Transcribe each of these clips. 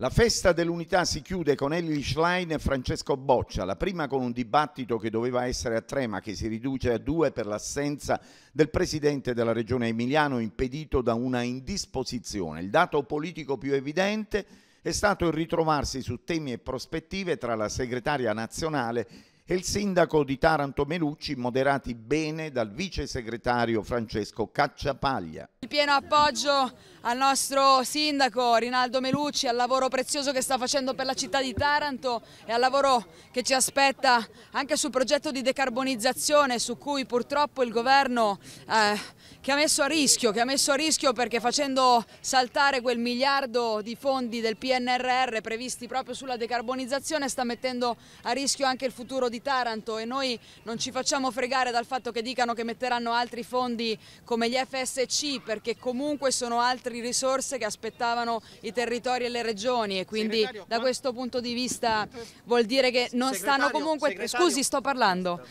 La festa dell'unità si chiude con Elli Schlein e Francesco Boccia, la prima con un dibattito che doveva essere a tre ma che si riduce a due per l'assenza del presidente della regione Emiliano impedito da una indisposizione. Il dato politico più evidente è stato il ritrovarsi su temi e prospettive tra la segretaria nazionale e il sindaco di Taranto Melucci, moderati bene dal vice segretario Francesco Cacciapaglia. Il pieno appoggio al nostro sindaco Rinaldo Melucci, al lavoro prezioso che sta facendo per la città di Taranto e al lavoro che ci aspetta anche sul progetto di decarbonizzazione su cui purtroppo il governo eh, che ha messo a rischio, che ha messo a rischio perché facendo saltare quel miliardo di fondi del PNRR previsti proprio sulla decarbonizzazione sta mettendo a rischio anche il futuro di Taranto e noi non ci facciamo fregare dal fatto che dicano che metteranno altri fondi come gli FSC perché comunque sono altre risorse che aspettavano i territori e le regioni. E quindi da questo punto di vista vuol dire che non stanno comunque... Scusi, sto parlando.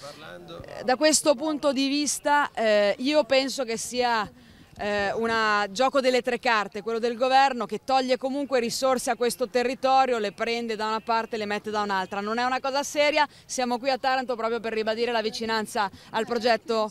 Da questo punto di vista eh, io penso che sia eh, un gioco delle tre carte, quello del governo che toglie comunque risorse a questo territorio, le prende da una parte e le mette da un'altra. Non è una cosa seria, siamo qui a Taranto proprio per ribadire la vicinanza al progetto,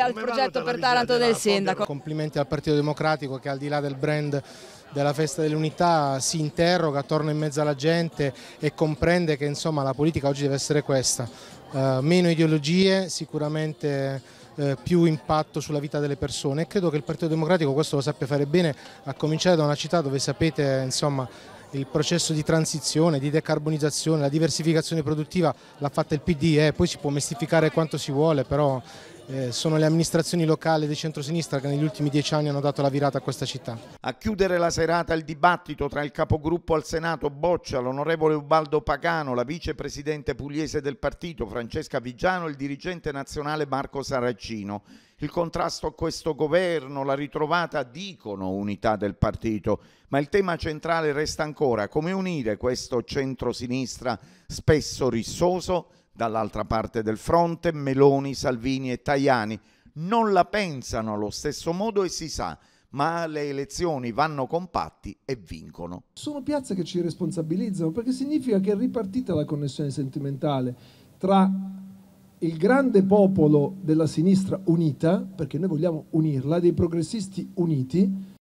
al progetto per Taranto del sindaco. Complimenti al Partito Democratico che al di là del brand della festa dell'unità si interroga, torna in mezzo alla gente e comprende che insomma, la politica oggi deve essere questa, uh, meno ideologie, sicuramente eh, più impatto sulla vita delle persone. E credo che il Partito Democratico questo lo sappia fare bene, a cominciare da una città dove sapete insomma, il processo di transizione, di decarbonizzazione, la diversificazione produttiva l'ha fatta il PD, eh, poi si può mestificare quanto si vuole, però eh, sono le amministrazioni locali di centrosinistra che negli ultimi dieci anni hanno dato la virata a questa città. A chiudere la serata il dibattito tra il capogruppo al Senato Boccia, l'onorevole Ubaldo Pagano, la vicepresidente pugliese del partito Francesca Vigiano e il dirigente nazionale Marco Saracino. Il contrasto a questo governo, la ritrovata, dicono, unità del partito, ma il tema centrale resta ancora come unire questo centro-sinistra spesso rissoso dall'altra parte del fronte, Meloni, Salvini e Tajani non la pensano allo stesso modo e si sa, ma le elezioni vanno compatti e vincono. Sono piazze che ci responsabilizzano perché significa che è ripartita la connessione sentimentale tra il grande popolo della sinistra unita, perché noi vogliamo unirla, dei progressisti uniti,